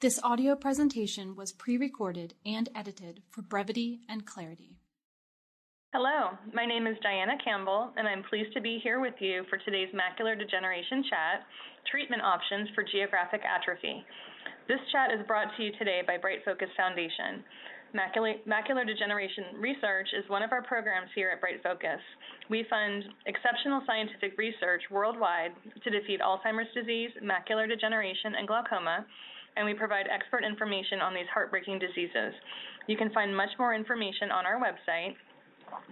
This audio presentation was pre-recorded and edited for brevity and clarity. Hello, my name is Diana Campbell, and I'm pleased to be here with you for today's Macular Degeneration Chat, Treatment Options for Geographic Atrophy. This chat is brought to you today by BrightFocus Foundation. Macular, macular degeneration research is one of our programs here at BrightFocus. We fund exceptional scientific research worldwide to defeat Alzheimer's disease, macular degeneration, and glaucoma, and we provide expert information on these heartbreaking diseases. You can find much more information on our website,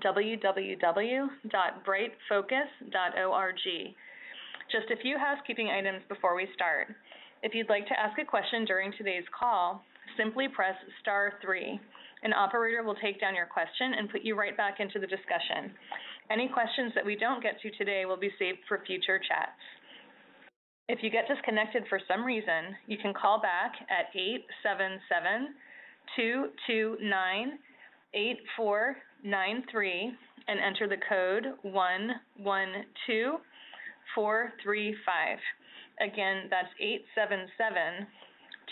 www.brightfocus.org. Just a few housekeeping items before we start. If you'd like to ask a question during today's call, simply press star three. An operator will take down your question and put you right back into the discussion. Any questions that we don't get to today will be saved for future chats. If you get disconnected for some reason, you can call back at 877 229 8493 and enter the code 112435. Again, that's 877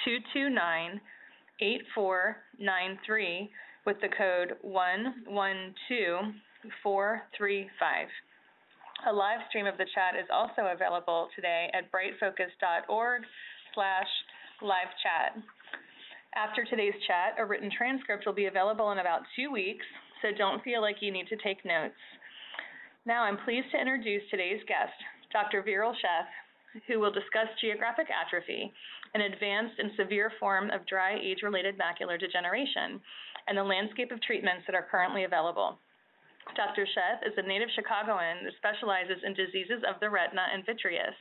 229 8493 with the code 112435. A live stream of the chat is also available today at brightfocus.org slash live chat. After today's chat, a written transcript will be available in about two weeks, so don't feel like you need to take notes. Now I'm pleased to introduce today's guest, Dr. Veeral Sheth, who will discuss geographic atrophy, an advanced and severe form of dry age-related macular degeneration, and the landscape of treatments that are currently available. Dr. Sheth is a native Chicagoan that specializes in diseases of the retina and vitreous.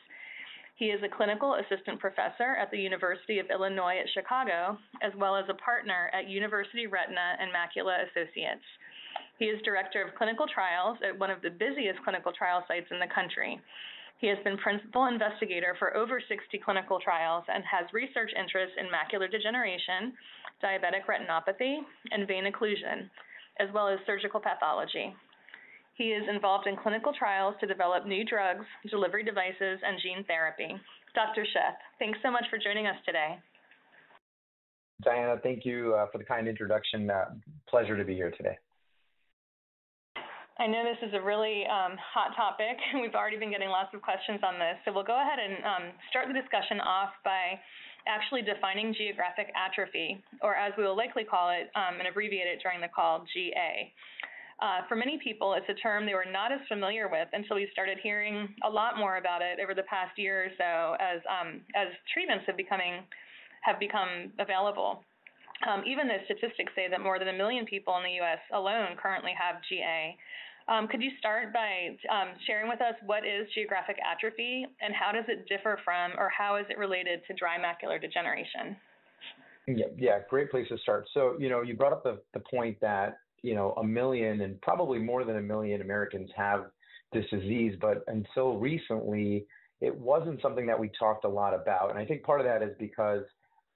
He is a clinical assistant professor at the University of Illinois at Chicago, as well as a partner at University Retina and Macula Associates. He is director of clinical trials at one of the busiest clinical trial sites in the country. He has been principal investigator for over 60 clinical trials and has research interests in macular degeneration, diabetic retinopathy, and vein occlusion as well as surgical pathology. He is involved in clinical trials to develop new drugs, delivery devices, and gene therapy. Dr. Sheth, thanks so much for joining us today. Diana, thank you uh, for the kind introduction. Uh, pleasure to be here today. I know this is a really um, hot topic. And we've already been getting lots of questions on this. So we'll go ahead and um, start the discussion off by actually defining geographic atrophy, or as we will likely call it um, and abbreviate it during the call, GA. Uh, for many people, it's a term they were not as familiar with until we started hearing a lot more about it over the past year or so as, um, as treatments have, becoming, have become available. Um, even though statistics say that more than a million people in the U.S. alone currently have GA. Um, could you start by um, sharing with us what is geographic atrophy and how does it differ from or how is it related to dry macular degeneration? Yeah, yeah, great place to start. So, you know, you brought up the, the point that, you know, a million and probably more than a million Americans have this disease, but until recently, it wasn't something that we talked a lot about. And I think part of that is because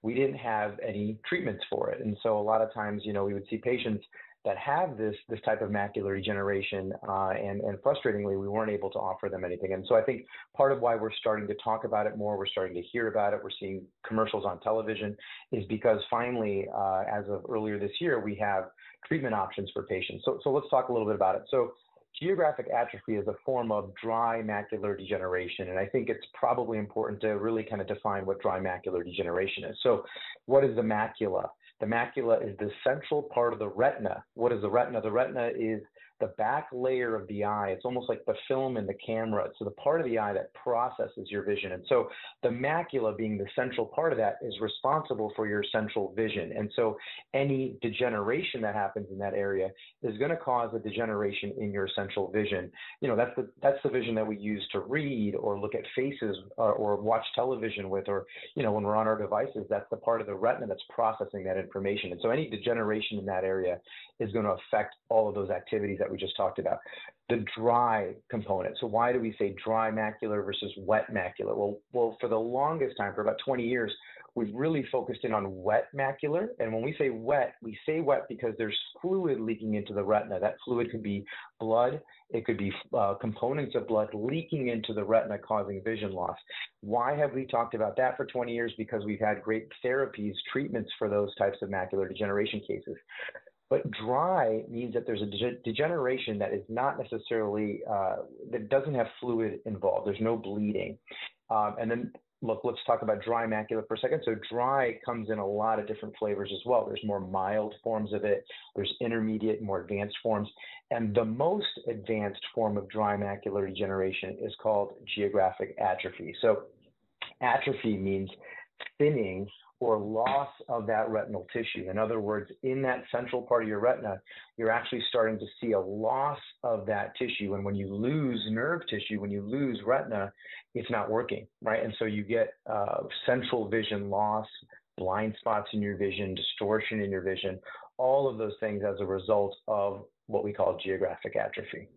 we didn't have any treatments for it. And so a lot of times, you know, we would see patients that have this this type of macular degeneration, uh, and and frustratingly, we weren't able to offer them anything. And so I think part of why we're starting to talk about it more, we're starting to hear about it, we're seeing commercials on television, is because finally, uh, as of earlier this year, we have treatment options for patients. So so let's talk a little bit about it. So geographic atrophy is a form of dry macular degeneration, and I think it's probably important to really kind of define what dry macular degeneration is. So, what is the macula? The macula is the central part of the retina. What is the retina? The retina is the back layer of the eye. It's almost like the film in the camera. So the part of the eye that processes your vision. And so the macula being the central part of that is responsible for your central vision. And so any degeneration that happens in that area is going to cause a degeneration in your central vision. You know, that's the that's the vision that we use to read or look at faces or, or watch television with or, you know, when we're on our devices, that's the part of the retina that's processing that information. And so any degeneration in that area is going to affect all of those activities that that we just talked about. The dry component. So why do we say dry macular versus wet macular? Well, well, for the longest time, for about 20 years, we've really focused in on wet macular. And when we say wet, we say wet because there's fluid leaking into the retina. That fluid could be blood, it could be uh, components of blood leaking into the retina causing vision loss. Why have we talked about that for 20 years? Because we've had great therapies, treatments for those types of macular degeneration cases. But dry means that there's a de- degeneration that is not necessarily, uh, that doesn't have fluid involved. There's no bleeding. Um, and then, look, let's talk about dry macula for a second. So, dry comes in a lot of different flavors as well. There's more mild forms of it, there's intermediate, more advanced forms. And the most advanced form of dry macular degeneration is called geographic atrophy. So, atrophy means thinning or loss of that retinal tissue. In other words, in that central part of your retina, you're actually starting to see a loss of that tissue. And when you lose nerve tissue, when you lose retina, it's not working, right? And so you get uh, central vision loss, blind spots in your vision, distortion in your vision, all of those things as a result of what we call geographic atrophy.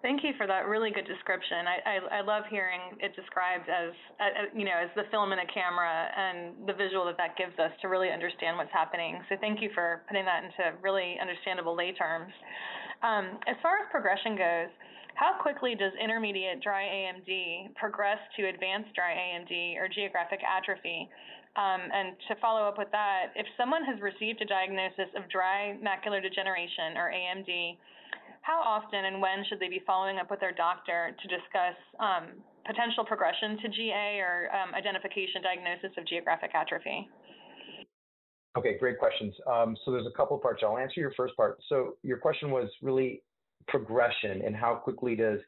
Thank you for that really good description. I, I, I love hearing it described as, uh, you know, as the film in a camera and the visual that that gives us to really understand what's happening. So thank you for putting that into really understandable lay terms. Um, as far as progression goes, how quickly does intermediate dry AMD progress to advanced dry AMD or geographic atrophy? Um, and to follow up with that, if someone has received a diagnosis of dry macular degeneration or AMD, how often and when should they be following up with their doctor to discuss um, potential progression to GA or um, identification diagnosis of geographic atrophy? Okay, great questions. Um, so there's a couple of parts. I'll answer your first part. So your question was really progression and how quickly does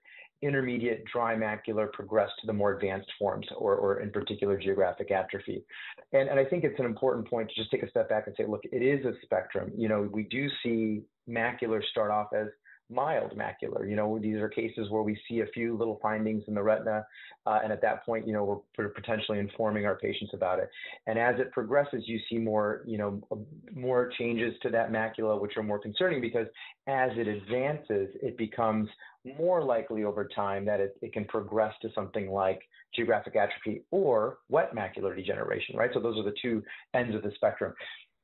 intermediate dry macular progress to the more advanced forms, or, or in particular geographic atrophy. And, and I think it's an important point to just take a step back and say, look, it is a spectrum. You know, we do see macular start off as mild macular. You know, these are cases where we see a few little findings in the retina, uh, and at that point, you know, we're potentially informing our patients about it. And as it progresses, you see more, you know, more changes to that macula, which are more concerning because as it advances, it becomes more likely over time that it, it can progress to something like geographic atrophy or wet macular degeneration, right? So those are the two ends of the spectrum.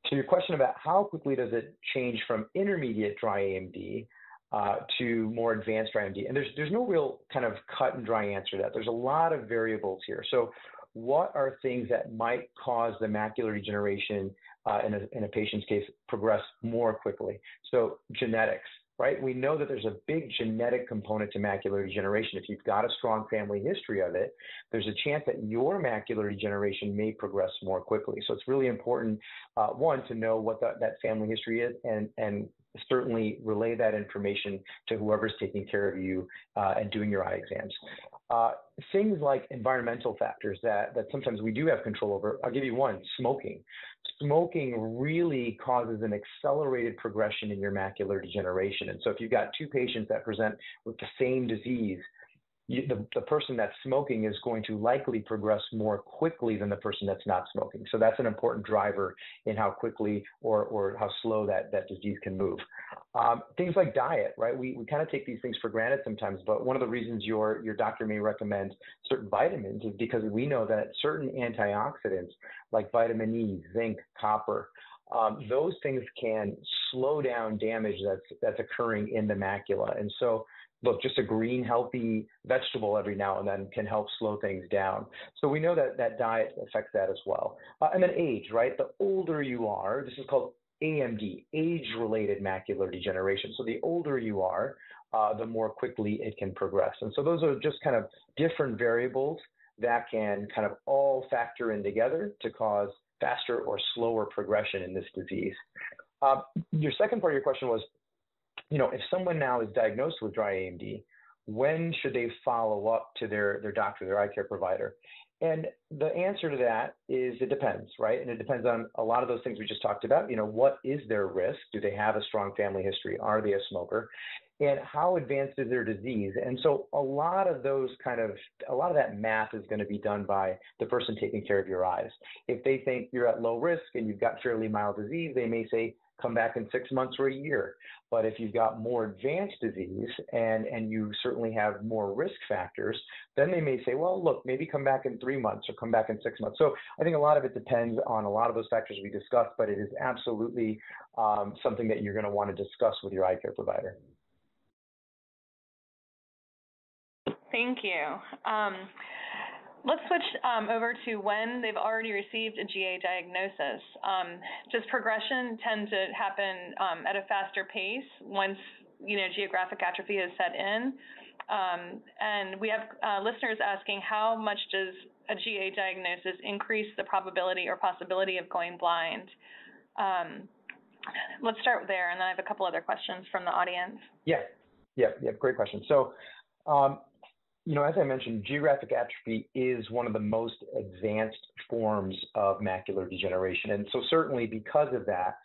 So your question about how quickly does it change from intermediate dry AMD uh, to more advanced AMD. And there's there's no real kind of cut and dry answer to that. There's a lot of variables here. So what are things that might cause the macular degeneration uh, in, a, in a patient's case progress more quickly? So genetics, right? We know that there's a big genetic component to macular degeneration. If you've got a strong family history of it, there's a chance that your macular degeneration may progress more quickly. So it's really important, uh, one, to know what the, that family history is and, and certainly relay that information to whoever's taking care of you uh, and doing your eye exams. Uh, things like environmental factors that, that sometimes we do have control over. I'll give you one smoking. Smoking really causes an accelerated progression in your macular degeneration. And so, if you've got two patients that present with the same disease, you, the, the person that's smoking is going to likely progress more quickly than the person that's not smoking. So that's an important driver in how quickly or, or how slow that, that disease can move. Um, things like diet, right? We, we kind of take these things for granted sometimes, but one of the reasons your, your doctor may recommend certain vitamins is because we know that certain antioxidants like vitamin E, zinc, copper, um, those things can slow down damage that's that's occurring in the macula. And so look, just a green, healthy vegetable every now and then can help slow things down. So we know that that diet affects that as well. Uh, and then age, right? The older you are, this is called AMD, age-related macular degeneration. So the older you are, uh, the more quickly it can progress. And so those are just kind of different variables that can kind of all factor in together to cause faster or slower progression in this disease. Uh, your second part of your question was you know, if someone now is diagnosed with dry AMD, when should they follow up to their, their doctor, their eye care provider? And the answer to that is it depends, right? And it depends on a lot of those things we just talked about. You know, what is their risk? Do they have a strong family history? Are they a smoker? And how advanced is their disease? And so a lot of those kind of, a lot of that math is going to be done by the person taking care of your eyes. If they think you're at low risk and you've got fairly mild disease, they may say, come back in six months or a year. But if you've got more advanced disease and, and you certainly have more risk factors, then they may say, well, look, maybe come back in three months or come back in six months. So I think a lot of it depends on a lot of those factors we discussed, but it is absolutely um, something that you're going to want to discuss with your eye care provider. Thank you. Um, let's switch um, over to when they've already received a GA diagnosis. Um, does progression tend to happen um, at a faster pace once you know geographic atrophy has set in? Um, and we have uh, listeners asking how much does a GA diagnosis increase the probability or possibility of going blind? Um, let's start there, and then I have a couple other questions from the audience. Yeah, yeah, yeah, great question. So um, you know, as I mentioned, geographic atrophy is one of the most advanced forms of macular degeneration. And so, certainly because of that,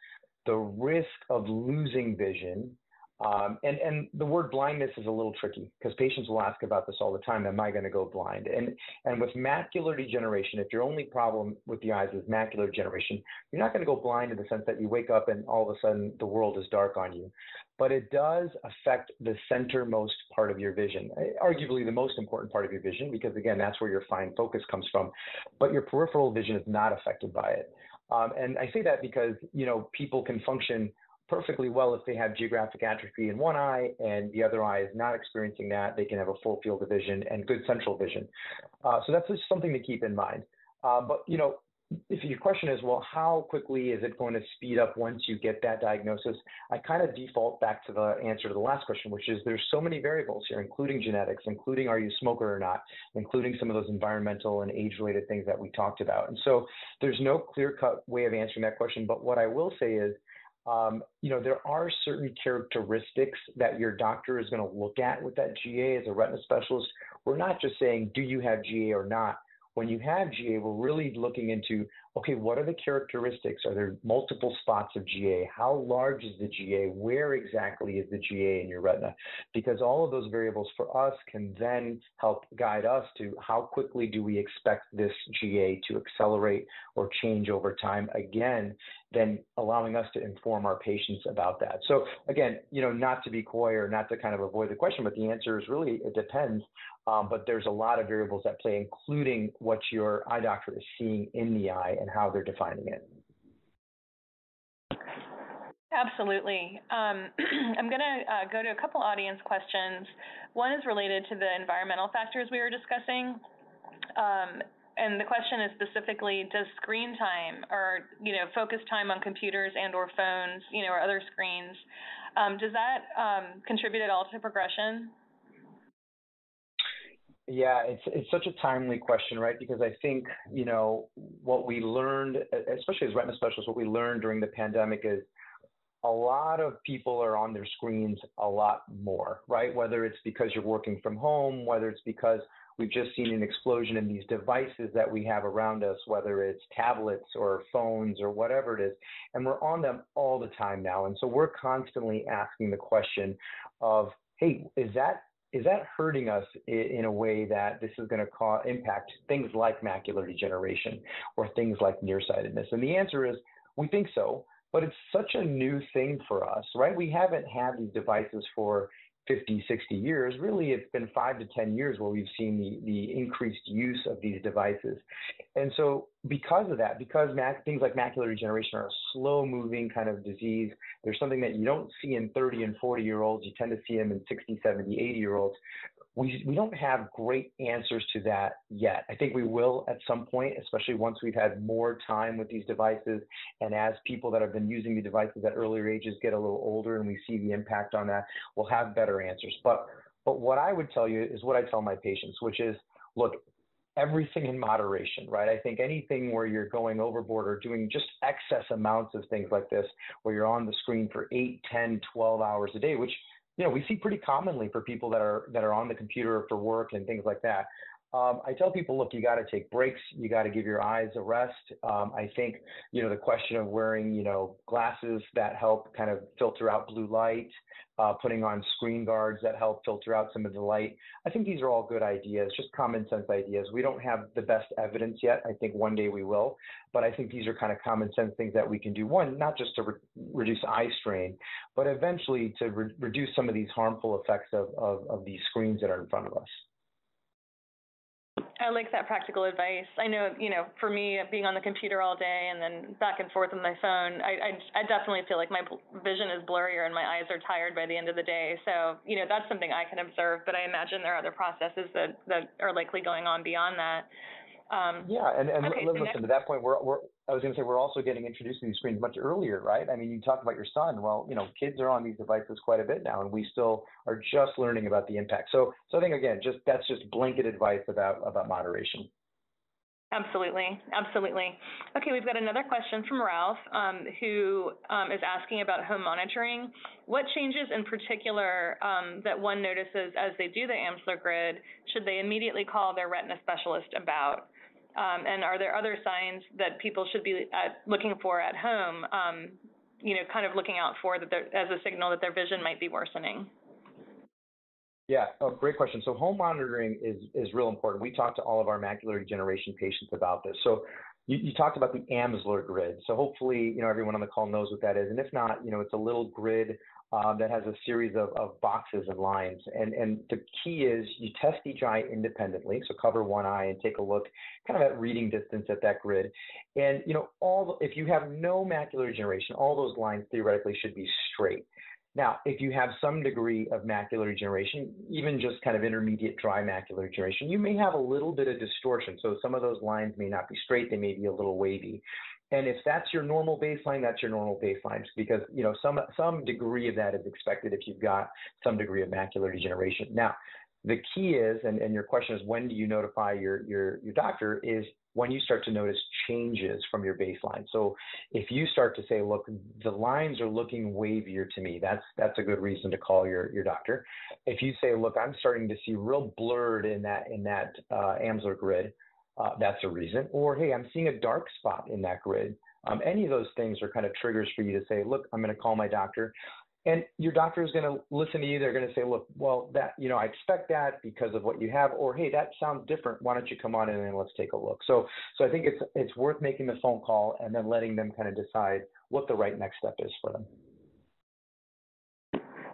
the risk of losing vision, um, and, and the word blindness is a little tricky because patients will ask about this all the time Am I going to go blind? And, and with macular degeneration, if your only problem with the eyes is macular degeneration, you're not going to go blind in the sense that you wake up and all of a sudden the world is dark on you but it does affect the centermost part of your vision, eh, arguably the most important part of your vision, because again, that's where your fine focus comes from. But your peripheral vision is not affected by it. Um, and I say that because, you know, people can function perfectly well if they have geographic atrophy in one eye and the other eye is not experiencing that. They can have a full field of vision and good central vision. Uh, so that's just something to keep in mind. Uh, but you know, if your question is, well, how quickly is it going to speed up once you get that diagnosis? I kind of default back to the answer to the last question, which is there's so many variables here, including genetics, including are you a smoker or not, including some of those environmental and age-related things that we talked about. And so there's no clear-cut way of answering that question. But what I will say is, um, you know, there are certain characteristics that your doctor is going to look at with that GA as a retina specialist. We're not just saying, do you have GA or not? when you have GA, we're really looking into okay, what are the characteristics? Are there multiple spots of GA? How large is the GA? Where exactly is the GA in your retina? Because all of those variables for us can then help guide us to how quickly do we expect this GA to accelerate or change over time. Again, then allowing us to inform our patients about that. So again, you know, not to be coy or not to kind of avoid the question, but the answer is really it depends. Um, but there's a lot of variables at play, including what your eye doctor is seeing in the eye and how they're defining it. Absolutely. Um, I'm going to uh, go to a couple audience questions. One is related to the environmental factors we were discussing. Um, and the question is specifically, does screen time or, you know, focus time on computers and or phones, you know, or other screens, um, does that um, contribute at all to progression? Yeah, it's it's such a timely question, right? Because I think you know what we learned, especially as retina specialists, what we learned during the pandemic is a lot of people are on their screens a lot more, right? Whether it's because you're working from home, whether it's because we've just seen an explosion in these devices that we have around us, whether it's tablets or phones or whatever it is, and we're on them all the time now. And so we're constantly asking the question of, hey, is that is that hurting us in a way that this is going to cause, impact things like macular degeneration or things like nearsightedness? And the answer is we think so, but it's such a new thing for us, right? We haven't had these devices for 50, 60 years, really it's been five to 10 years where we've seen the, the increased use of these devices. And so because of that, because mac- things like macular degeneration are a slow moving kind of disease, there's something that you don't see in 30 and 40 year olds, you tend to see them in 60, 70, 80 year olds we, we don't have great answers to that yet. I think we will at some point, especially once we've had more time with these devices and as people that have been using the devices at earlier ages get a little older and we see the impact on that, we'll have better answers. But but what I would tell you is what I tell my patients, which is look, everything in moderation, right? I think anything where you're going overboard or doing just excess amounts of things like this, where you're on the screen for 8, 10, 12 hours a day, which know we see pretty commonly for people that are that are on the computer for work and things like that. Um, I tell people, look, you got to take breaks. You got to give your eyes a rest. Um, I think, you know, the question of wearing, you know, glasses that help kind of filter out blue light, uh, putting on screen guards that help filter out some of the light. I think these are all good ideas, just common sense ideas. We don't have the best evidence yet. I think one day we will, but I think these are kind of common sense things that we can do. One, not just to re- reduce eye strain, but eventually to re- reduce some of these harmful effects of, of, of these screens that are in front of us. I like that practical advice. I know, you know, for me, being on the computer all day and then back and forth on my phone, I, I, I definitely feel like my vision is blurrier and my eyes are tired by the end of the day. So, you know, that's something I can observe, but I imagine there are other processes that, that are likely going on beyond that. Um, yeah, and, and okay, listen, next... to that point, we're, we're, I was going to say, we're also getting introduced to these screens much earlier, right? I mean, you talked about your son. Well, you know, kids are on these devices quite a bit now, and we still are just learning about the impact. So, so I think, again, just that's just blanket advice about, about moderation. Absolutely, absolutely. Okay, we've got another question from Ralph, um, who um, is asking about home monitoring. What changes in particular um, that one notices as they do the Amsler grid should they immediately call their retina specialist about? Um, and are there other signs that people should be at, looking for at home, um, you know, kind of looking out for that as a signal that their vision might be worsening? Yeah, oh, great question. So home monitoring is is real important. We talk to all of our macular degeneration patients about this. So you, you, talked about the Amsler grid. So hopefully, you know, everyone on the call knows what that is. And if not, you know, it's a little grid um, that has a series of, of boxes and lines. And, and the key is you test each eye independently. So cover one eye and take a look kind of at reading distance at that grid. And, you know, all if you have no macular degeneration, all those lines theoretically should be straight. Now, if you have some degree of macular degeneration, even just kind of intermediate dry macular degeneration, you may have a little bit of distortion. So some of those lines may not be straight, they may be a little wavy. And if that's your normal baseline, that's your normal baseline because you know some some degree of that is expected if you've got some degree of macular degeneration. Now, the key is, and, and your question is when do you notify your, your, your doctor, is when you start to notice changes from your baseline. So if you start to say, look, the lines are looking wavier to me, that's that's a good reason to call your, your doctor. If you say, look, I'm starting to see real blurred in that in that uh, Amsler grid, uh, that's a reason. Or hey, I'm seeing a dark spot in that grid. Um, any of those things are kind of triggers for you to say, look, I'm going to call my doctor. And your doctor is going to listen to you. They're going to say, look, well, that, you know, I expect that because of what you have, or hey, that sounds different. Why don't you come on in and let's take a look? So, so I think it's, it's worth making the phone call and then letting them kind of decide what the right next step is for them.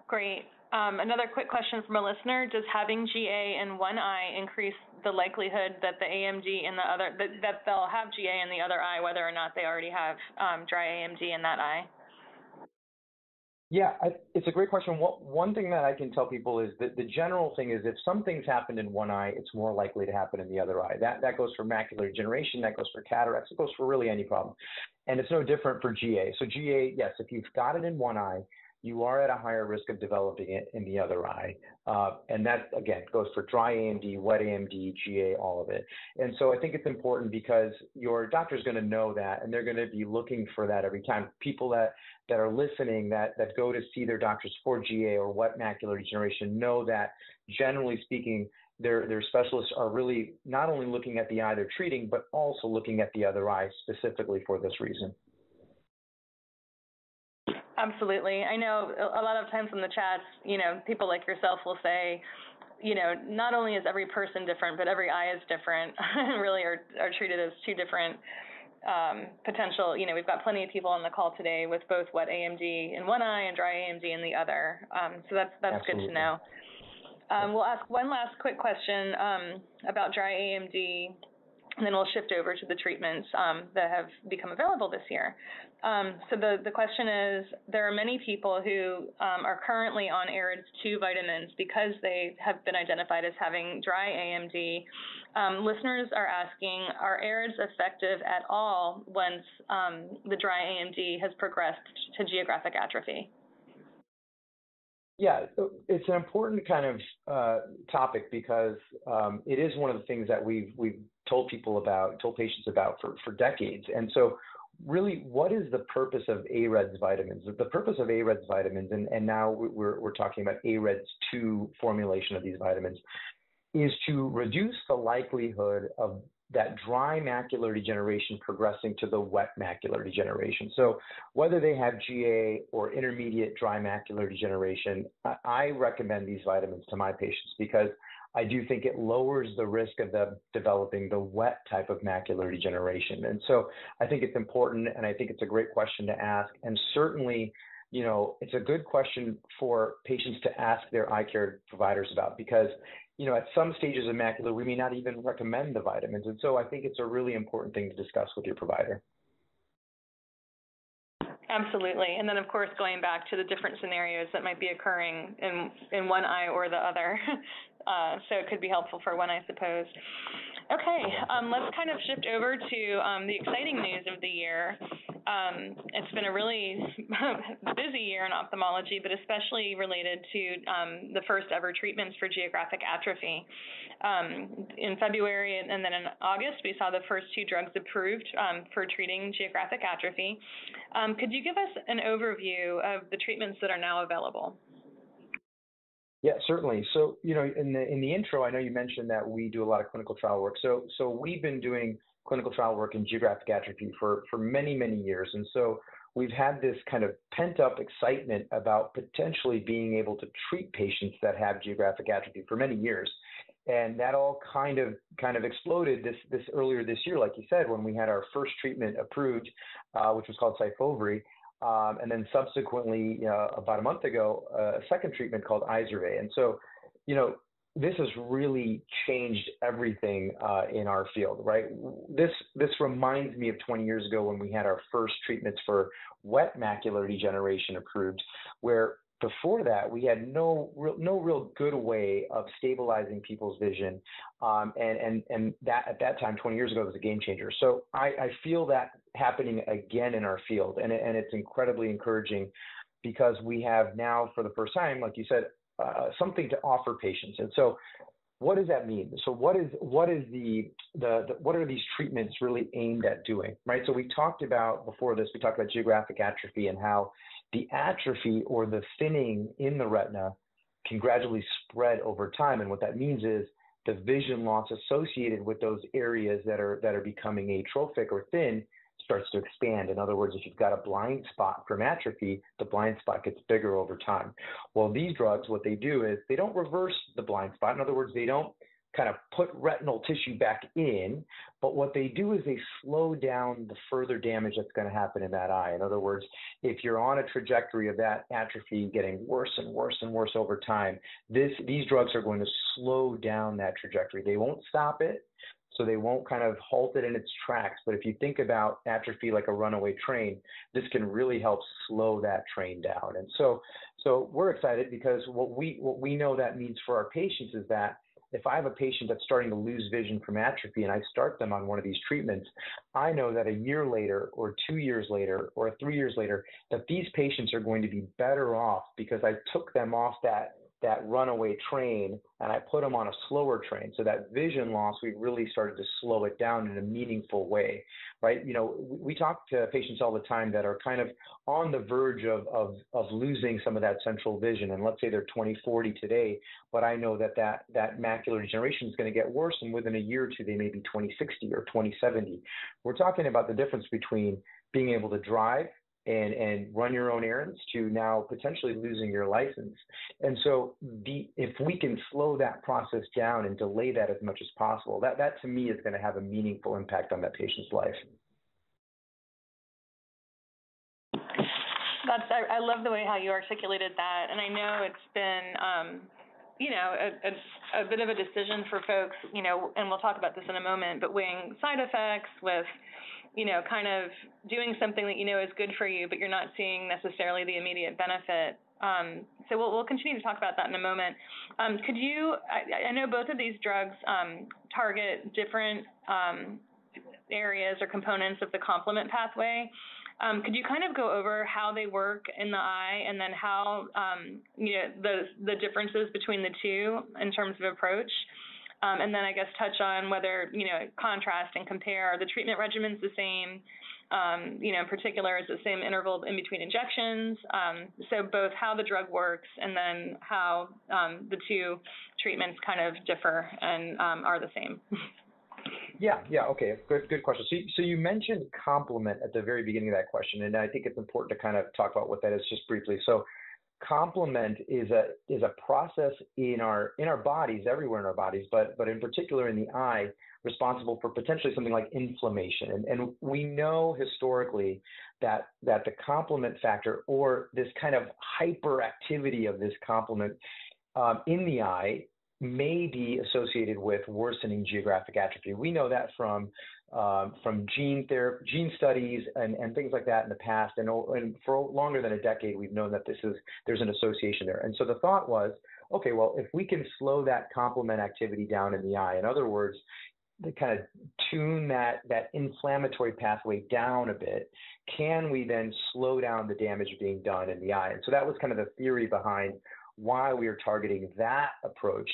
Great. Um, another quick question from a listener: Does having GA in one eye increase the likelihood that the AMD in the other that, that they'll have GA in the other eye, whether or not they already have um, dry AMD in that eye? Yeah, I, it's a great question. What, one thing that I can tell people is that the general thing is if something's happened in one eye, it's more likely to happen in the other eye. That that goes for macular degeneration, that goes for cataracts, it goes for really any problem, and it's no different for GA. So GA, yes, if you've got it in one eye, you are at a higher risk of developing it in the other eye. Uh, and that, again, goes for dry AMD, wet AMD, GA, all of it. And so I think it's important because your doctor is going to know that and they're going to be looking for that every time. People that, that are listening that, that go to see their doctors for GA or wet macular degeneration know that, generally speaking, their, their specialists are really not only looking at the eye they're treating, but also looking at the other eye specifically for this reason. Absolutely. I know a lot of times in the chats, you know, people like yourself will say, you know, not only is every person different, but every eye is different and really are, are treated as two different um, potential, you know, we've got plenty of people on the call today with both wet AMD in one eye and dry AMD in the other. Um, so that's, that's good to know. Um, we'll ask one last quick question um, about dry AMD and then we'll shift over to the treatments um, that have become available this year. Um, so the, the question is, there are many people who um, are currently on AREDS 2 vitamins because they have been identified as having dry AMD. Um, listeners are asking, are AREDS effective at all once um, the dry AMD has progressed to geographic atrophy? Yeah, it's an important kind of uh, topic because um, it is one of the things that we've we've told people about, told patients about for, for decades. And so really, what is the purpose of AREDS vitamins? The purpose of AREDS vitamins, and, and now we're, we're talking about AREDS 2 formulation of these vitamins, is to reduce the likelihood of that dry macular degeneration progressing to the wet macular degeneration. So whether they have GA or intermediate dry macular degeneration, I recommend these vitamins to my patients because I do think it lowers the risk of them developing the wet type of macular degeneration. And so I think it's important and I think it's a great question to ask. And certainly, you know, it's a good question for patients to ask their eye care providers about because you know, at some stages of macular, we may not even recommend the vitamins. And so I think it's a really important thing to discuss with your provider. Absolutely. And then, of course, going back to the different scenarios that might be occurring in, in one eye or the other. Uh, so it could be helpful for one, I suppose. Okay, um, let's kind of shift over to um, the exciting news of the year. Um, it's been a really busy year in ophthalmology, but especially related to um, the first ever treatments for geographic atrophy. Um, in February and then in August, we saw the first two drugs approved um, for treating geographic atrophy. could you give us an overview of the treatments that are now available? Yeah, certainly. So, you know, in the in the intro, I know you mentioned that we do a lot of clinical trial work. So, so we've been doing clinical trial work in geographic atrophy for for many many years, and so we've had this kind of pent up excitement about potentially being able to treat patients that have geographic atrophy for many years. And that all kind of kind of exploded this this earlier this year, like you said, when we had our first treatment approved, uh, which was called Syfovre, um, and then subsequently, uh, about a month ago, uh, a second treatment called Izervay. And so, you know, this has really changed everything uh, in our field, right? This this reminds me of 20 years ago when we had our first treatments for wet macular degeneration approved, where before that, we had no real, no real good way of stabilizing people's vision, um, and and and that at that time, 20 years ago, was a game changer. So I, I feel that happening again in our field, and and it's incredibly encouraging because we have now, for the first time, like you said, uh, something to offer patients. And so, what does that mean? So what is what is the, the, the what are these treatments really aimed at doing? Right. So we talked about before this. We talked about geographic atrophy and how the atrophy or the thinning in the retina can gradually spread over time. And what that means is the vision loss associated with those areas that are that are becoming atrophic or thin starts to expand. In other words, if you've got a blind spot from atrophy, the blind spot gets bigger over time. Well, these drugs, what they do is they don't reverse the blind spot. In other words, they don't kind of put retinal tissue back in, but what they do is they slow down the further damage that's going to happen in that eye. In other words, if you're on a trajectory of that atrophy getting worse and worse and worse over time, this these drugs are going to slow down that trajectory. They won't stop it, so they won't kind of halt it in its tracks. But if you think about atrophy like a runaway train, this can really help slow that train down. And so, so we're excited because what we what we know that means for our patients is that if I have a patient that's starting to lose vision from atrophy and I start them on one of these treatments, I know that a year later or two years later or three years later, that these patients are going to be better off because I took them off that that runaway train and I put them on a slower train. So that vision loss, we really started to slow it down in a meaningful way, right? You know, we talk to patients all the time that are kind of on the verge of, of, of losing some of that central vision. And let's say they're 2040 today, but I know that that, that macular degeneration is going to get worse. And within a year or two, they may be 2060 or 2070. We're talking about the difference between being able to drive and and run your own errands to now potentially losing your license. And so the if we can slow that process down and delay that as much as possible, that that to me is going to have a meaningful impact on that patient's life. That's I, I love the way how you articulated that, and I know it's been um, you know, a, a, a, bit of a decision for folks, you know, and we'll talk about this in a moment, but weighing side effects with, you know, kind of doing something that you know is good for you, but you're not seeing necessarily the immediate benefit. Um, so we'll, we'll continue to talk about that in a moment. Um, could you, I, I, know both of these drugs um, target different um, areas or components of the complement pathway. Um, could you kind of go over how they work in the eye and then how, um, you know, the, the differences between the two in terms of approach? Um, and then I guess touch on whether, you know, contrast and compare. Are the treatment regimens the same? um, you know, in particular, is the same interval in between injections. Um, so both how the drug works and then how um, the two treatments kind of differ and um, are the same. Yeah, yeah, okay, good, good question. So, so you mentioned complement at the very beginning of that question, and I think it's important to kind of talk about what that is just briefly. So, complement is a is a process in our in our bodies everywhere in our bodies but but in particular in the eye responsible for potentially something like inflammation and, and we know historically that that the complement factor or this kind of hyperactivity of this complement um, in the eye may be associated with worsening geographic atrophy. We know that from um, from gene therapy, gene studies, and, and things like that in the past, and, and for longer than a decade, we've known that this is there's an association there. And so the thought was, okay, well, if we can slow that complement activity down in the eye, in other words, to kind of tune that that inflammatory pathway down a bit, can we then slow down the damage being done in the eye? And so that was kind of the theory behind why we are targeting that approach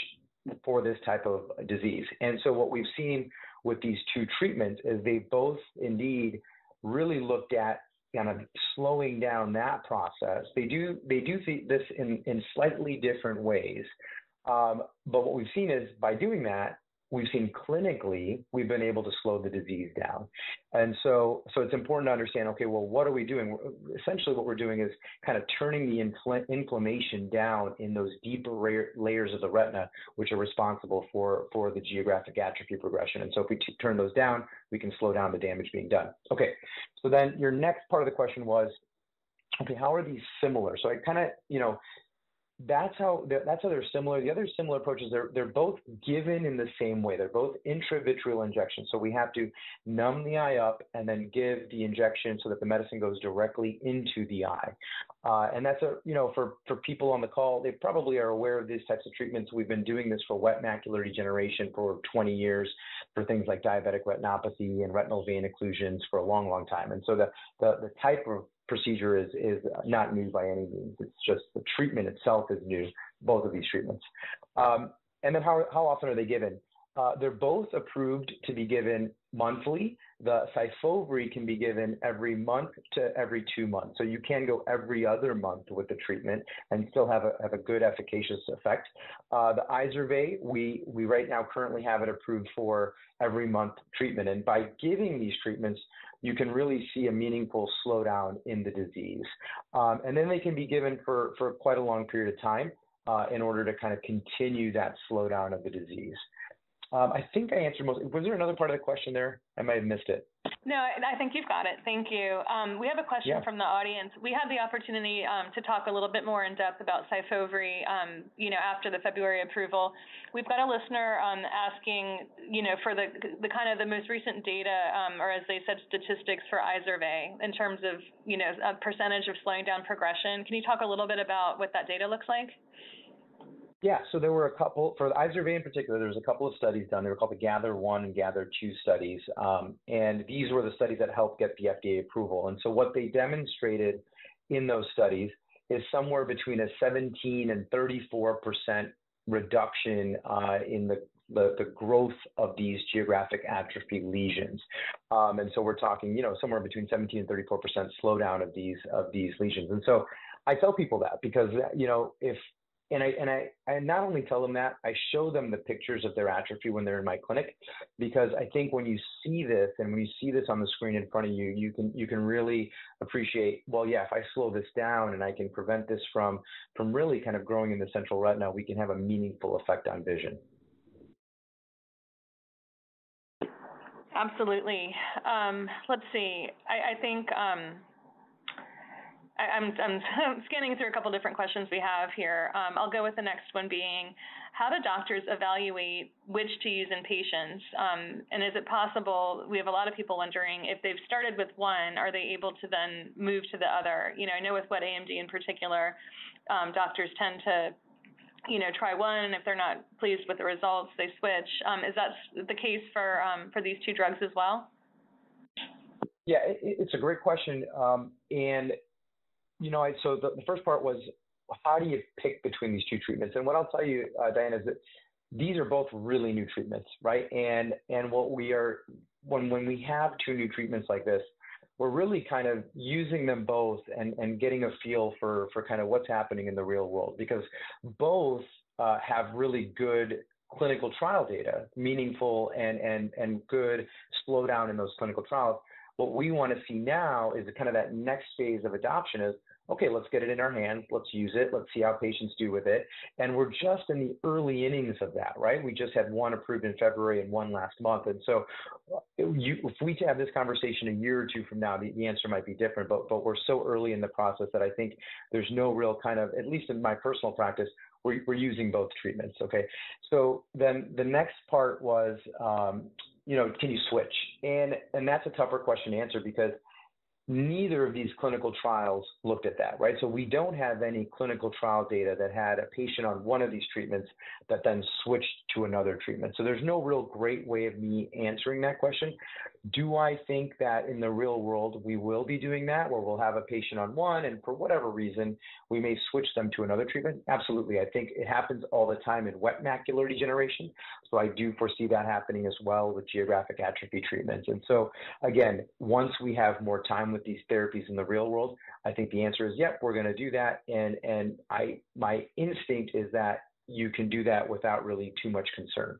for this type of disease. And so what we've seen with these two treatments is they both indeed really looked at kind of slowing down that process. They do they do see this in, in slightly different ways. Um, but what we've seen is by doing that, we've seen clinically we've been able to slow the disease down. And so so it's important to understand okay well what are we doing? Essentially what we're doing is kind of turning the infl- inflammation down in those deeper ra- layers of the retina which are responsible for for the geographic atrophy progression. And so if we t- turn those down we can slow down the damage being done. Okay so then your next part of the question was okay how are these similar? So i kind of you know that's how that's how they're similar. The other similar approaches they're they're both given in the same way. They're both intravitreal injections. So we have to numb the eye up and then give the injection so that the medicine goes directly into the eye. Uh, and that's a you know for for people on the call, they probably are aware of these types of treatments. We've been doing this for wet macular degeneration for 20 years, for things like diabetic retinopathy and retinal vein occlusions for a long, long time. And so the the, the type of procedure is is not new by any means. It's just the treatment itself is new. Both of these treatments, um, and then how how often are they given? Uh, they're both approved to be given monthly. The Syfovre can be given every month to every two months. So you can go every other month with the treatment and still have a, have a good efficacious effect. Uh, the Izervay, we, we right now currently have it approved for every month treatment. And by giving these treatments, you can really see a meaningful slowdown in the disease. Um, and then they can be given for, for quite a long period of time uh, in order to kind of continue that slowdown of the disease. Um, I think I answered most. Was there another part of the question there? I might have missed it. No, I think you've got it. Thank you. Um, we have a question yeah. from the audience. We had the opportunity um, to talk a little bit more in depth about Syfovre, um, you know, after the February approval. We've got a listener um, asking, you know, for the the kind of the most recent data, um, or as they said, statistics for Izervay in terms of, you know, a percentage of slowing down progression. Can you talk a little bit about what that data looks like? Yeah, so there were a couple for the Izervay in particular. There was a couple of studies done. They were called the Gather One and Gather Two studies, um, and these were the studies that helped get the FDA approval. And so what they demonstrated in those studies is somewhere between a 17 and 34 percent reduction uh, in the, the, the growth of these geographic atrophy lesions. Um, and so we're talking, you know, somewhere between 17 and 34 percent slowdown of these of these lesions. And so I tell people that because you know if and I and I, I not only tell them that, I show them the pictures of their atrophy when they're in my clinic, because I think when you see this and when you see this on the screen in front of you, you can you can really appreciate. Well, yeah, if I slow this down and I can prevent this from from really kind of growing in the central retina, we can have a meaningful effect on vision. Absolutely. Um, let's see. I, I think. Um, I'm, I'm scanning through a couple different questions we have here. Um, I'll go with the next one being, how do doctors evaluate which to use in patients? Um, and is it possible, we have a lot of people wondering, if they've started with one, are they able to then move to the other? You know, I know with wet AMD in particular, um, doctors tend to you know, try one. If they're not pleased with the results, they switch. Um, is that the case for um, for these two drugs as well? Yeah, it, it's a great question, um, and you know, I, so the, the first part was how do you pick between these two treatments? And what I'll tell you, uh, Diane, is that these are both really new treatments, right? And and what we are when when we have two new treatments like this, we're really kind of using them both and, and getting a feel for, for kind of what's happening in the real world because both uh, have really good clinical trial data, meaningful and, and, and good slowdown in those clinical trials. What we want to see now is kind of that next phase of adoption is okay, let's get it in our hands, let's use it, let's see how patients do with it. And we're just in the early innings of that, right? We just had one approved in February and one last month. And so you, if we have this conversation a year or two from now, the, the answer might be different, but, but we're so early in the process that I think there's no real kind of, at least in my personal practice, we're, we're using both treatments. Okay. So then the next part was, um, you know, can you switch? And, and that's a tougher question to answer because neither of these clinical trials looked at that, right? So we don't have any clinical trial data that had a patient on one of these treatments that then switched to another treatment. So there's no real great way of me answering that question. Do I think that in the real world we will be doing that where we'll have a patient on one and for whatever reason we may switch them to another treatment? Absolutely. I think it happens all the time in wet macular degeneration. So I do foresee that happening as well with geographic atrophy treatments. And so again, once we have more time with these therapies in the real world, I think the answer is yep, we're going to do that. And and I my instinct is that you can do that without really too much concern.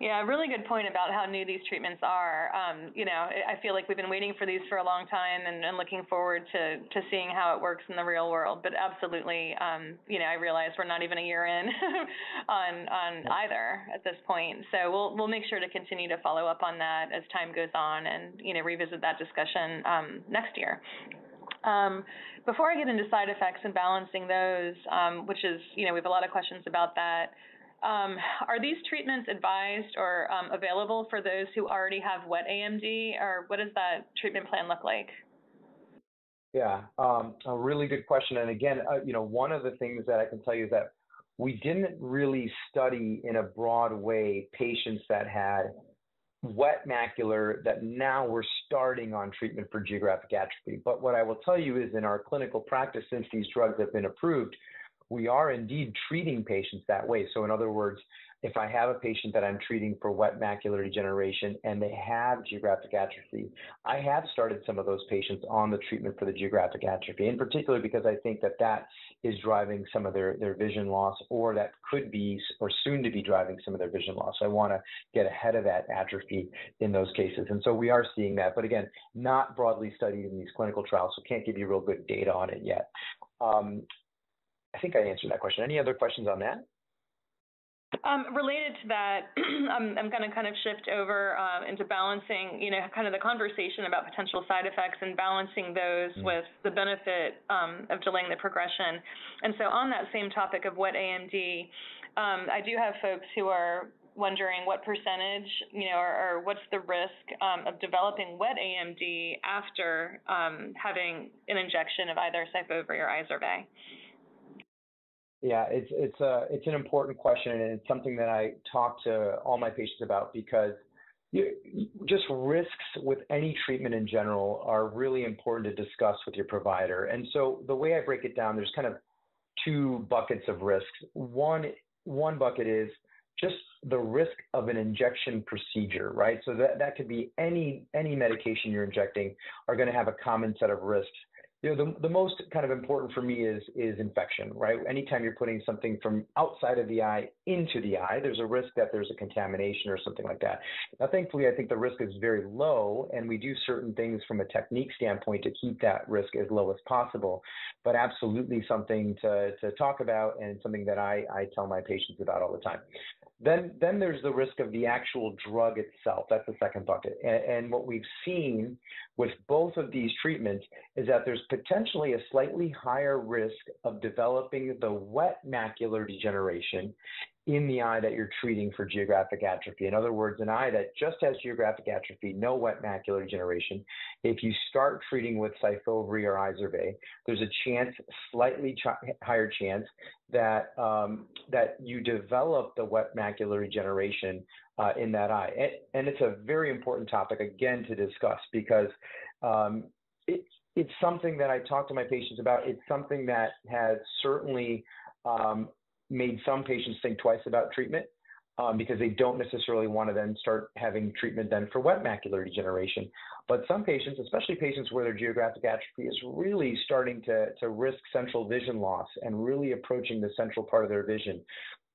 Yeah, really good point about how new these treatments are. Um, you know, I feel like we've been waiting for these for a long time and, and looking forward to, to seeing how it works in the real world. But absolutely, um, you know, I realize we're not even a year in on on either at this point. So we'll we'll make sure to continue to follow up on that as time goes on and you know revisit that discussion um, next year. Um, before I get into side effects and balancing those, um, which is, you know, we have a lot of questions about that. Um, are these treatments advised or um, available for those who already have wet AMD, or what does that treatment plan look like? Yeah, um, a really good question. And again, uh, you know, one of the things that I can tell you is that we didn't really study in a broad way patients that had wet macular that now we're starting on treatment for geographic atrophy. But what I will tell you is in our clinical practice, since these drugs have been approved, we are indeed treating patients that way. So, in other words, if I have a patient that I'm treating for wet macular degeneration and they have geographic atrophy, I have started some of those patients on the treatment for the geographic atrophy, in particular because I think that that is driving some of their, their vision loss or that could be or soon to be driving some of their vision loss. I want to get ahead of that atrophy in those cases. And so we are seeing that, but again, not broadly studied in these clinical trials, so can't give you real good data on it yet. Um, I think I answered that question. Any other questions on that? Um, related to that, I'm, I'm going to kind of shift over uh, into balancing, you know, kind of the conversation about potential side effects and balancing those mm. with the benefit um, of delaying the progression. And so, on that same topic of wet AMD, um, I do have folks who are wondering what percentage, you know, or, or what's the risk um, of developing wet AMD after um, having an injection of either Syfovre or Izervay. Yeah, it's it's a it's an important question, and it's something that I talk to all my patients about because you, just risks with any treatment in general are really important to discuss with your provider. And so the way I break it down, there's kind of two buckets of risks. One one bucket is just the risk of an injection procedure, right? So that, that could be any any medication you're injecting are going to have a common set of risks you know, the, the most kind of important for me is is infection, right? Anytime you're putting something from outside of the eye into the eye, there's a risk that there's a contamination or something like that. Now, thankfully, I think the risk is very low, and we do certain things from a technique standpoint to keep that risk as low as possible. But absolutely something to to talk about and something that I I tell my patients about all the time. Then, then there's the risk of the actual drug itself. That's the second bucket. And, and, what we've seen with both of these treatments is that there's potentially a slightly higher risk of developing the wet macular degeneration in the eye that you're treating for geographic atrophy. In other words, an eye that just has geographic atrophy, no wet macular degeneration, if you start treating with Syfovre or Izervay, there's a chance, slightly ch- higher chance, that um, that you develop the wet macular degeneration uh, in that eye. And, and, it's a very important topic again to discuss because um, it, it's something that I talk to my patients about. It's something that has certainly um, made some patients think twice about treatment. um, because they don't necessarily want to then start having treatment then for wet macular degeneration. But some patients, especially patients where their geographic atrophy is really starting to, to risk central vision loss and really approaching the central part of their vision,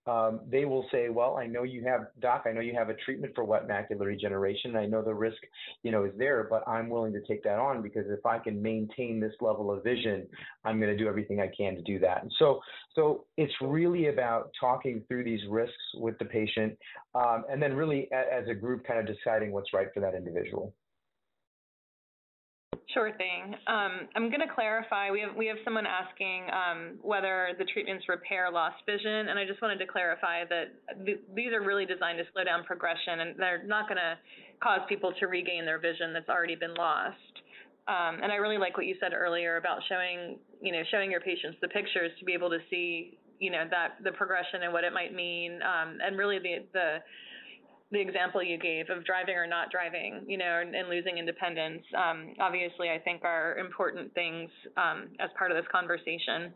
um, they will say, well, I know you have, doc, I know you have a treatment for wet macular degeneration. I know the risk, you know, is there, but I'm willing to take that on because if I can maintain this level of vision, I'm going to do everything I can to do that. And so, so it's really about talking through these risks with the patient, um, and then really as a group kind of deciding what's right for that individual. Sure thing. Um, I'm going to clarify. We have we have someone asking um, whether the treatments repair lost vision, and I just wanted to clarify that th- these are really designed to slow down progression, and they're not going to cause people to regain their vision that's already been lost. Um, and I really like what you said earlier about showing you know showing your patients the pictures to be able to see you know that the progression and what it might mean, um, and really the the the example you gave of driving or not driving, you know, and, and losing independence, um, obviously, I think are important things um, as part of this conversation.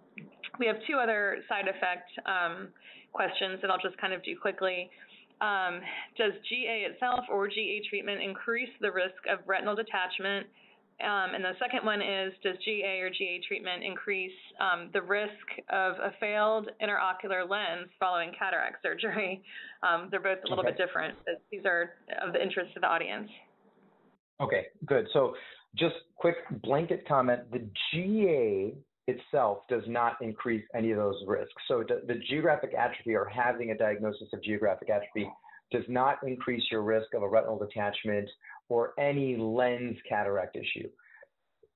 We have two other side effect um, questions that I'll just kind of do quickly. Um, does GA itself or GA treatment increase the risk of retinal detachment um, and the second one is, does GA or GA treatment increase um, the risk of a failed intraocular lens following cataract surgery? Um, they're both a little okay. bit different, but these are of the interest to the audience. Okay, good. So just quick blanket comment, the GA itself does not increase any of those risks. So the geographic atrophy or having a diagnosis of geographic atrophy does not increase your risk of a retinal detachment or any lens cataract issue.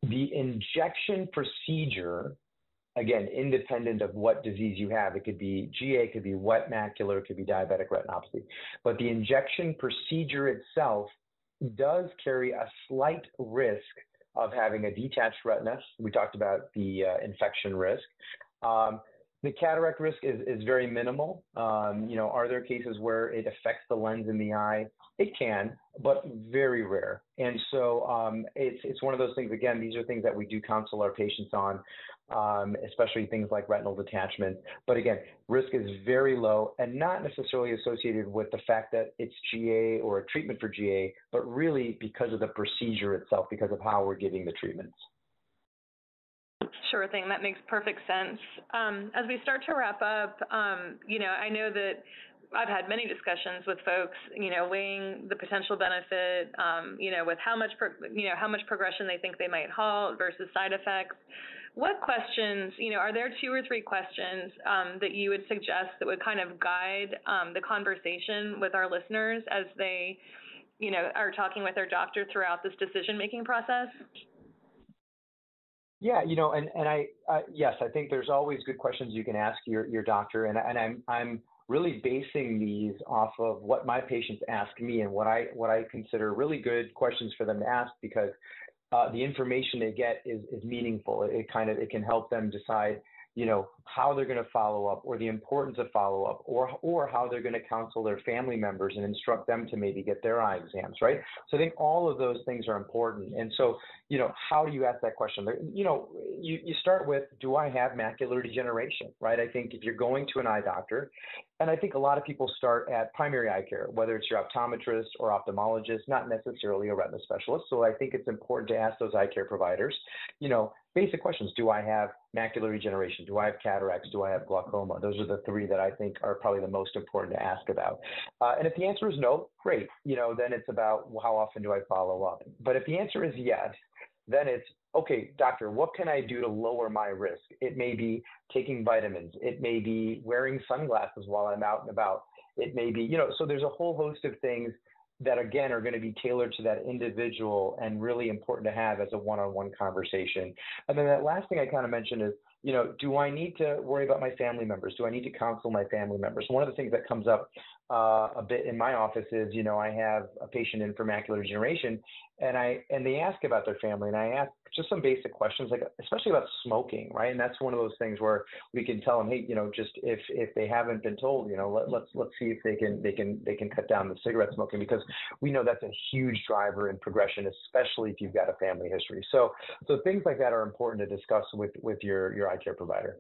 The injection procedure, again, independent of what disease you have, it could be GA, it could be wet macular, it could be diabetic retinopathy, but the injection procedure itself does carry a slight risk of having a detached retina. We talked about the uh, infection risk. Um, the cataract risk is, is very minimal. Um, you know, are there cases where it affects the lens in the eye? It can, but very rare. And so um, it's it's one of those things. Again, these are things that we do counsel our patients on, um, especially things like retinal detachment. But again, risk is very low and not necessarily associated with the fact that it's GA or a treatment for GA, but really because of the procedure itself, because of how we're giving the treatments. Sure thing. That makes perfect sense. Um, as we start to wrap up, um, you know, I know that I've had many discussions with folks, you know, weighing the potential benefit, um, you know, with how much, pro- you know, how much progression they think they might halt versus side effects. What questions, you know, are there two or three questions um, that you would suggest that would kind of guide um, the conversation with our listeners as they, you know, are talking with their doctor throughout this decision-making process? Yeah, you know, and and I uh, yes, I think there's always good questions you can ask your your doctor, and and I'm I'm really basing these off of what my patients ask me and what I what I consider really good questions for them to ask because uh, the information they get is is meaningful. It, it kind of it can help them decide you know, how they're going to follow up or the importance of follow up or, or how they're going to counsel their family members and instruct them to maybe get their eye exams, right? So I think all of those things are important. And so, you know, how do you ask that question? You know, you, you start with, do I have macular degeneration, right? I think if you're going to an eye doctor, and I think a lot of people start at primary eye care, whether it's your optometrist or ophthalmologist, not necessarily a retina specialist. So I think it's important to ask those eye care providers, you know, basic questions. Do I have macular degeneration? Do I have cataracts? Do I have glaucoma? Those are the three that I think are probably the most important to ask about. Uh, and if the answer is no, great. You know, then it's about how often do I follow up? But if the answer is yes, then it's okay, doctor, what can I do to lower my risk? It may be taking vitamins. It may be wearing sunglasses while I'm out and about. It may be, you know, so there's a whole host of things that again are going to be tailored to that individual and really important to have as a one-on-one conversation. And then that last thing I kind of mentioned is, you know, do I need to worry about my family members? Do I need to counsel my family members? One of the things that comes up uh, a bit in my office is, you know, I have a patient in for macular degeneration, and I and they ask about their family, and I ask just some basic questions, like especially about smoking, right? And that's one of those things where we can tell them, hey, you know, just if if they haven't been told, you know, let, let's let's see if they can they can they can cut down the cigarette smoking because we know that's a huge driver in progression, especially if you've got a family history. So so things like that are important to discuss with with your your eye care provider.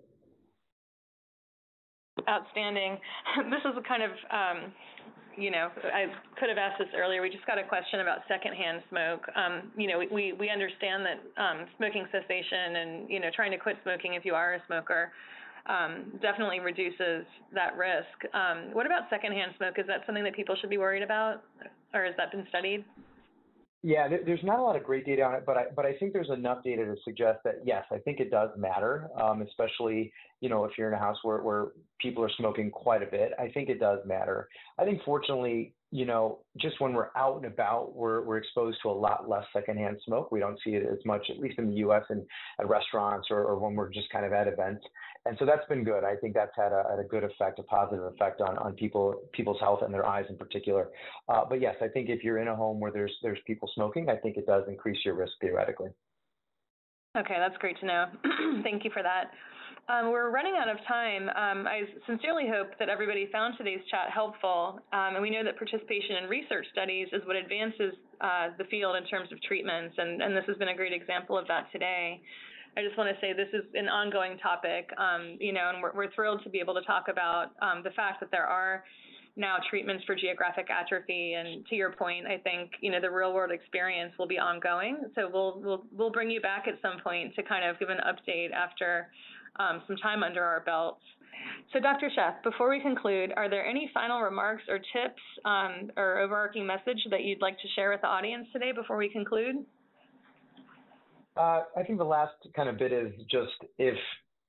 Outstanding. This is a kind of, um, you know, I could have asked this earlier. We just got a question about secondhand smoke. Um, you know, we, we understand that um, smoking cessation and, you know, trying to quit smoking if you are a smoker um, definitely reduces that risk. Um, what about secondhand smoke? Is that something that people should be worried about, or has that been studied? Yeah, there's not a lot of great data on it, but I but I think there's enough data to suggest that yes, I think it does matter, um, especially you know if you're in a house where where people are smoking quite a bit. I think it does matter. I think fortunately, you know, just when we're out and about, we're we're exposed to a lot less secondhand smoke. We don't see it as much, at least in the U.S. and at restaurants or, or when we're just kind of at events and so that's been good. I think that's had a, a good effect, a positive effect on, on people people's health and their eyes in particular. Uh, but yes, I think if you're in a home where there's there's people smoking, I think it does increase your risk theoretically. Okay, that's great to know. Thank you for that. Um, we're running out of time. Um, I sincerely hope that everybody found today's chat helpful, um, and we know that participation in research studies is what advances uh, the field in terms of treatments, and, and this has been a great example of that today. I just want to say this is an ongoing topic, um, you know, and we're, we're, thrilled to be able to talk about um, the fact that there are now treatments for geographic atrophy. And to your point, I think you know the real world experience will be ongoing. So we'll we'll we'll bring you back at some point to kind of give an update after um, some time under our belts. So, Dr. Sheth, before we conclude, are there any final remarks or tips um, or overarching message that you'd like to share with the audience today before we conclude? Uh, I think the last kind of bit is just if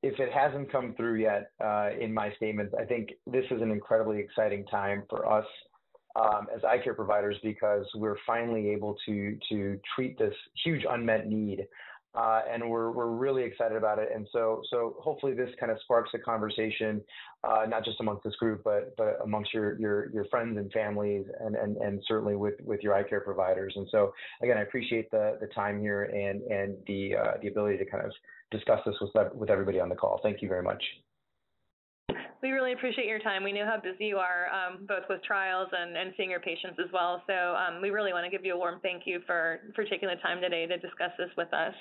if it hasn't come through yet uh, in my statements, I think this is an incredibly exciting time for us um, as eye care providers because we're finally able to to treat this huge unmet need uh, and we're we're really excited about it. And so so hopefully this kind of sparks a conversation, uh, not just amongst this group, but but amongst your your your friends and families, and and and certainly with with your eye care providers. And so again, I appreciate the the time here and and the uh, the ability to kind of discuss this with with everybody on the call. Thank you very much. We really appreciate your time. We know how busy you are, um, both with trials and, and seeing your patients as well. So um, we really want to give you a warm thank you for, for taking the time today to discuss this with us.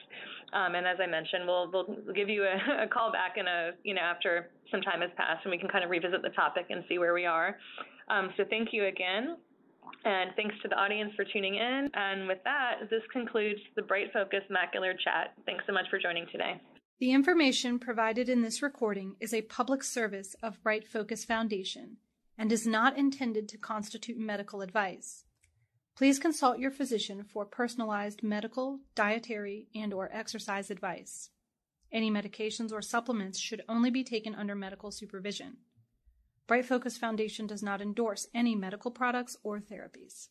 Um, and as I mentioned, we'll, we'll give you a, a, call back in a, you know, after some time has passed and we can kind of revisit the topic and see where we are. Um, so thank you again. And thanks to the audience for tuning in. And with that, this concludes the BrightFocus Macular Chat. Thanks so much for joining today. The information provided in this recording is a public service of BrightFocus Foundation and is not intended to constitute medical advice. Please consult your physician for personalized medical, dietary, and or exercise advice. Any medications or supplements should only be taken under medical supervision. BrightFocus Foundation does not endorse any medical products or therapies.